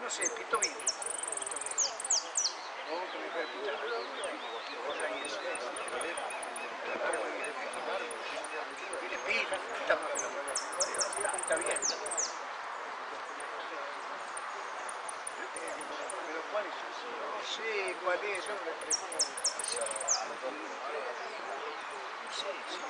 No sé, pito bien. Está bien. Pero ¿cuál es? Sé cuál es. Sí, sí,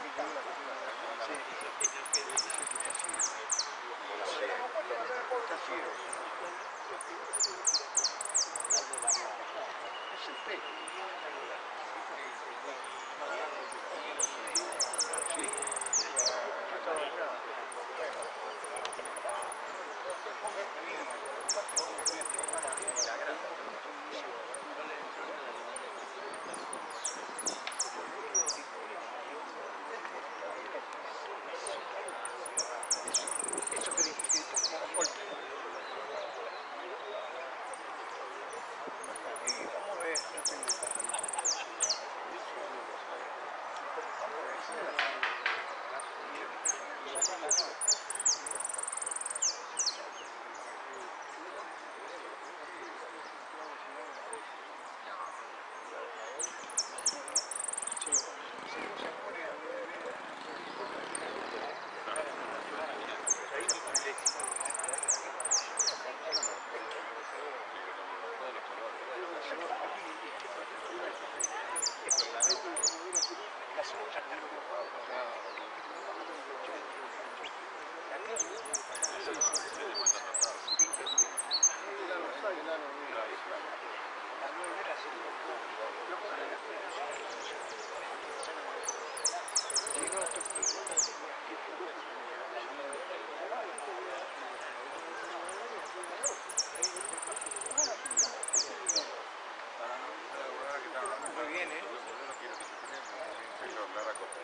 acá contigo.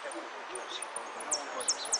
Que a no, no, no.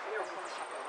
没有空调。